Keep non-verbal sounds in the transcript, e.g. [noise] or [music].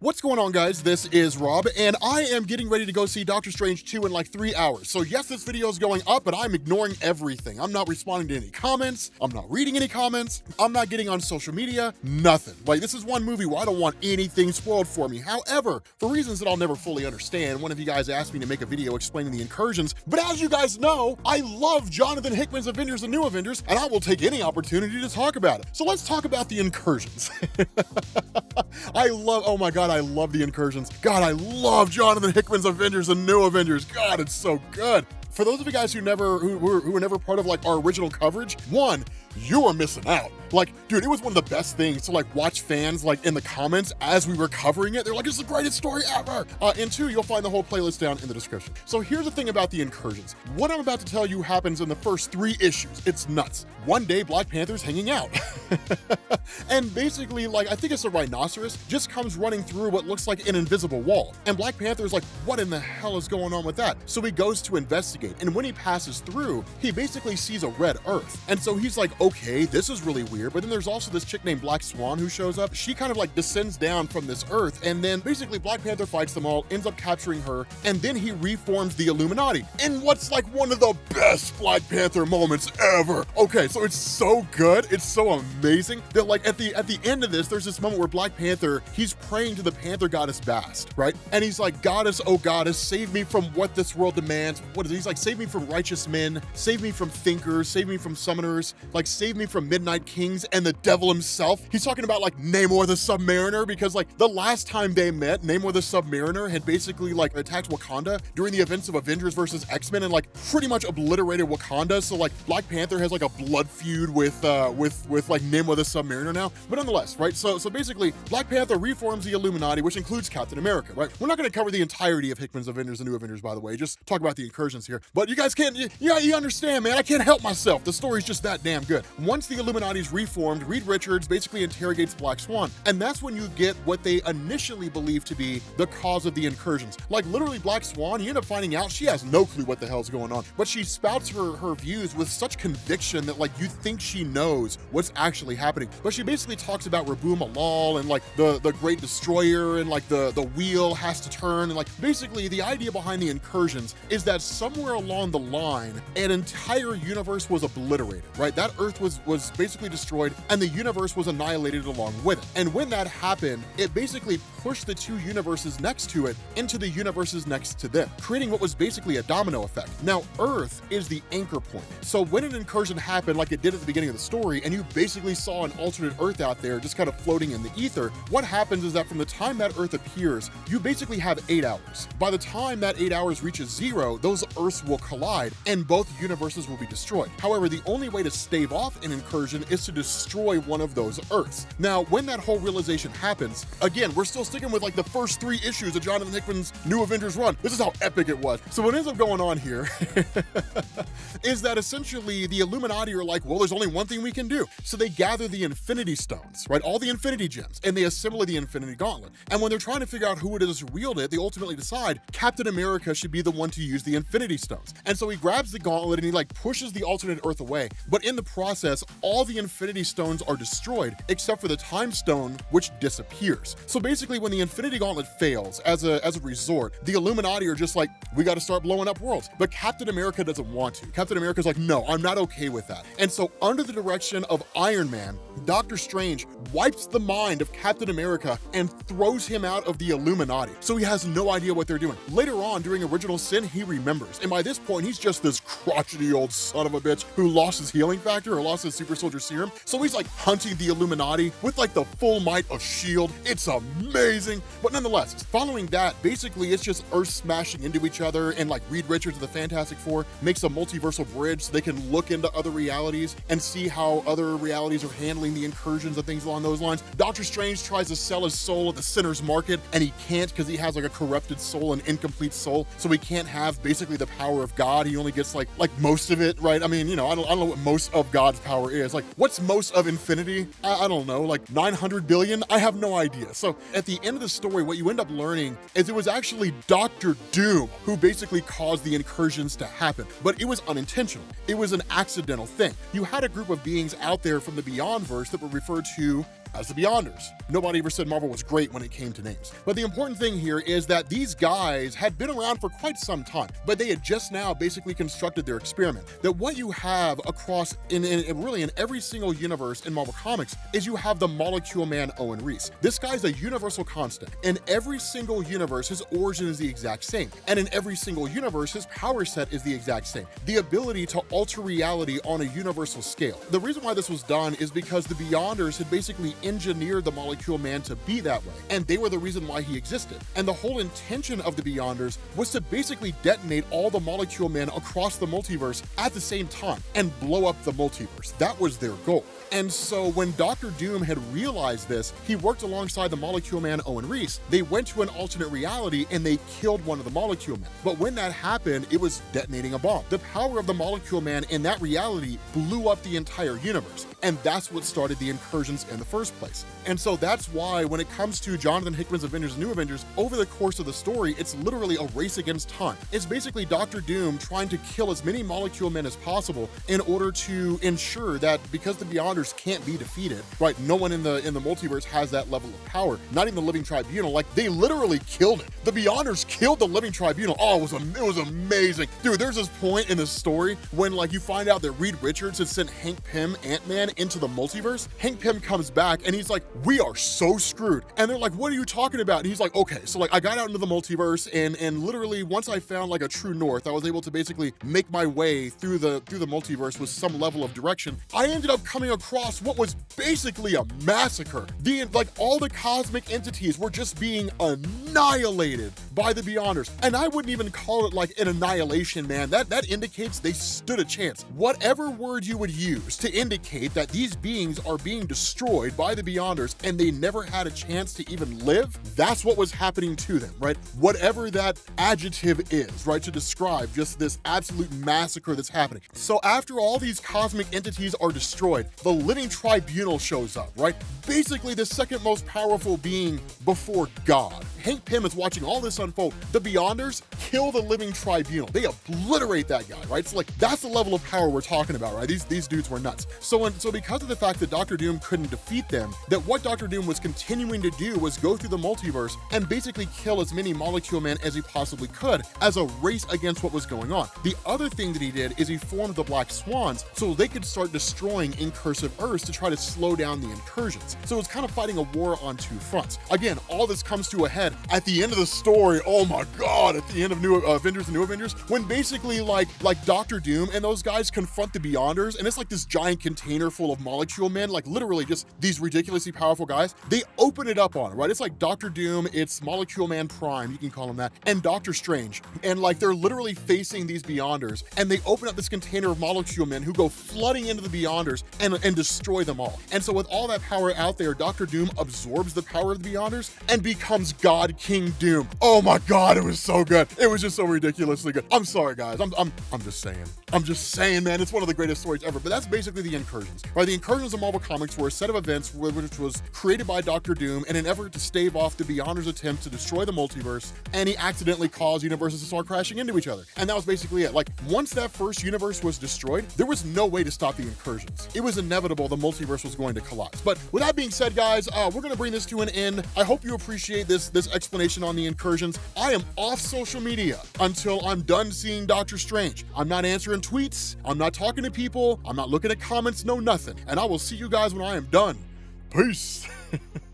What's going on guys? This is Rob and I am getting ready to go see Doctor Strange 2 in like three hours. So yes, this video is going up, but I'm ignoring everything. I'm not responding to any comments. I'm not reading any comments. I'm not getting on social media, nothing. Like this is one movie where I don't want anything spoiled for me. However, for reasons that I'll never fully understand, one of you guys asked me to make a video explaining the incursions. But as you guys know, I love Jonathan Hickman's Avengers and New Avengers, and I will take any opportunity to talk about it. So let's talk about the incursions. [laughs] I love, oh my God, God, I love the incursions. God, I love Jonathan Hickman's Avengers and New Avengers. God, it's so good. For those of you guys who never, who, who were never part of like our original coverage, one, you are missing out. Like, dude, it was one of the best things to like watch fans like in the comments as we were covering it. They're like, it's the greatest story ever. Uh, and two, you'll find the whole playlist down in the description. So here's the thing about the incursions. What I'm about to tell you happens in the first three issues. It's nuts. One day, Black Panther's hanging out. [laughs] and basically, like, I think it's a rhinoceros, just comes running through what looks like an invisible wall. And Black Panther's like, what in the hell is going on with that? So he goes to investigate. And when he passes through, he basically sees a red earth. And so he's like, okay, this is really weird. But then there's also this chick named Black Swan who shows up. She kind of like descends down from this earth. And then basically Black Panther fights them all, ends up capturing her. And then he reforms the Illuminati in what's like one of the best Black Panther moments ever. Okay, so it's so good. It's so amazing that like at the at the end of this, there's this moment where Black Panther, he's praying to the Panther goddess Bast, right? And he's like, Goddess, oh goddess, save me from what this world demands. What is it? He's like, save me from righteous men, save me from thinkers, save me from summoners, like save me from midnight kings and the devil himself. He's talking about like Namor the Submariner because like the last time they met, Namor the Submariner had basically like attacked Wakanda during the events of Avengers versus X-Men and like pretty much obliterated Wakanda. So like Black Panther has like a blood feud with uh with with like Namor the Submariner now. But nonetheless, right? So so basically Black Panther reforms the Illuminati, which includes Captain America, right? We're not going to cover the entirety of Hickman's Avengers and New Avengers, by the way. Just talk about the incursions here. But you guys can't, yeah, you understand, man. I can't help myself. The story's just that damn good. Once the Illuminati's reformed, Reed Richards basically interrogates Black Swan, and that's when you get what they initially believe to be the cause of the incursions. Like literally Black Swan, you end up finding out she has no clue what the hell's going on, but she spouts her, her views with such conviction that like you think she knows what's actually happening. But she basically talks about Rabum Alal and like the, the Great Destroyer and like the, the wheel has to turn and like basically the idea behind the incursions is that somewhere along the line, an entire universe was obliterated, right? That Earth was, was basically destroyed and the universe was annihilated along with it. And when that happened, it basically pushed the two universes next to it into the universes next to them, creating what was basically a domino effect. Now, Earth is the anchor point. So when an incursion happened, like it did at the beginning of the story, and you basically saw an alternate Earth out there just kind of floating in the ether, what happens is that from the time that Earth appears, you basically have eight hours. By the time that eight hours reaches zero, those Earths will collide and both universes will be destroyed. However, the only way to stave off an incursion is to destroy one of those Earths. Now, when that whole realization happens, again, we're still sticking with like the first three issues of Jonathan Hickman's New Avengers run. This is how epic it was. So what ends up going on here [laughs] is that essentially the Illuminati are like, well, there's only one thing we can do. So they gather the Infinity Stones, right? All the Infinity Gems, and they assemble the Infinity Gauntlet. And when they're trying to figure out who it is to wield it, they ultimately decide Captain America should be the one to use the Infinity Stones. And so he grabs the gauntlet and he like pushes the alternate Earth away. But in the process, all the Infinity Stones are destroyed except for the Time Stone, which disappears. So basically, when the Infinity Gauntlet fails as a as a resort, the Illuminati are just like, we got to start blowing up worlds. But Captain America doesn't want to. Captain America's like, no, I'm not okay with that. And so, under the direction of Iron Man, Doctor Strange wipes the mind of Captain America and throws him out of the Illuminati. So he has no idea what they're doing. Later on, during Original Sin, he remembers. And by this point, he's just this crotchety old son of a bitch who lost his healing factor or lost his super soldier serum. So he's like hunting the Illuminati with like the full might of S.H.I.E.L.D. It's amazing. But nonetheless, following that, basically it's just Earth smashing into each other and like Reed Richards of the Fantastic Four makes a multiversal bridge so they can look into other realities and see how other realities are handling the incursions and things along those lines. Doctor Strange tries to sell his soul at the sinner's market and he can't because he has like a corrupted soul, an incomplete soul. So he can't have basically the power of God. He only gets like like most of it, right? I mean, you know, I don't, I don't know what most of God's power is. Like, what's most of infinity? I, I don't know, like 900 billion? I have no idea. So at the end of the story, what you end up learning is it was actually Doctor Doom who basically caused the incursions to happen, but it was unintentional. It was an accidental thing. You had a group of beings out there from the Beyond verse that were referred to as the Beyonders. Nobody ever said Marvel was great when it came to names. But the important thing here is that these guys had been around for quite some time, but they had just now basically constructed their experiment. That what you have across, in, in really in every single universe in Marvel Comics, is you have the Molecule Man Owen Reece. This guy's a universal constant. In every single universe, his origin is the exact same. And in every single universe, his power set is the exact same. The ability to alter reality on a universal scale. The reason why this was done is because the Beyonders had basically engineered the Molecule Man to be that way, and they were the reason why he existed. And the whole intention of the Beyonders was to basically detonate all the Molecule Men across the multiverse at the same time and blow up the multiverse. That was their goal. And so when Doctor Doom had realized this, he worked alongside the Molecule Man Owen Reece. They went to an alternate reality and they killed one of the Molecule Men. But when that happened, it was detonating a bomb. The power of the Molecule Man in that reality blew up the entire universe. And that's what started the incursions in the first place. And so that's why when it comes to Jonathan Hickman's Avengers New Avengers, over the course of the story, it's literally a race against time. It's basically Doctor Doom trying to kill as many Molecule Men as possible in order to ensure that because the Beyonders can't be defeated, right? No one in the in the multiverse has that level of power. Not even the Living Tribunal. Like they literally killed it. The Beyonders killed the Living Tribunal. Oh, it was it was amazing, dude. There's this point in the story when like you find out that Reed Richards had sent Hank Pym Ant Man into the multiverse. Hank Pym comes back and he's like, "We are so screwed," and they're like, "What are you talking about?" And he's like, "Okay, so like I got out into the multiverse and and literally once I found like a true north, I was able to basically make my way through the through the multiverse with some level of direction. I ended up coming across what was basically a massacre. The like all the cosmic entities were just being annihilated needed by the Beyonders. And I wouldn't even call it like an annihilation, man. That that indicates they stood a chance. Whatever word you would use to indicate that these beings are being destroyed by the Beyonders and they never had a chance to even live, that's what was happening to them, right? Whatever that adjective is, right, to describe just this absolute massacre that's happening. So after all these cosmic entities are destroyed, the living tribunal shows up, right? Basically the second most powerful being before God. Hank Pym is watching all this. The Beyonders kill the living tribunal. They obliterate that guy, right? So like that's the level of power we're talking about, right? These these dudes were nuts. So so because of the fact that Doctor Doom couldn't defeat them, that what Doctor Doom was continuing to do was go through the multiverse and basically kill as many Molecule Men as he possibly could as a race against what was going on. The other thing that he did is he formed the Black Swans so they could start destroying incursive Earths to try to slow down the incursions. So it's kind of fighting a war on two fronts. Again, all this comes to a head at the end of the story. Oh my god, at the end of New uh, Avengers and New Avengers, when basically like like Doctor Doom and those guys confront the Beyonders, and it's like this giant container full of Molecule Men, like literally just these ridiculously powerful guys. They open it up on it, right? It's like Doctor Doom, it's Molecule Man Prime, you can call him that, and Doctor Strange, and like they're literally facing these Beyonders, and they open up this container of Molecule Men who go flooding into the Beyonders and and destroy them all. And so with all that power out there, Doctor Doom absorbs the power of the Beyonders and becomes God King Doom. Oh my God, it was so good. It was just so ridiculously good. I'm sorry, guys. I'm, I'm, I'm just saying. I'm just saying, man, it's one of the greatest stories ever. But that's basically the incursions, right? The incursions of Marvel Comics were a set of events which was created by Doctor Doom in an effort to stave off the Beyonders' attempt to destroy the multiverse, and he accidentally caused universes to start crashing into each other. And that was basically it. Like, once that first universe was destroyed, there was no way to stop the incursions. It was inevitable the multiverse was going to collapse. But with that being said, guys, uh, we're gonna bring this to an end. I hope you appreciate this this explanation on the incursions. I am off social media until I'm done seeing Doctor Strange. I'm not answering tweets. I'm not talking to people. I'm not looking at comments. No nothing. And I will see you guys when I am done. Peace. [laughs]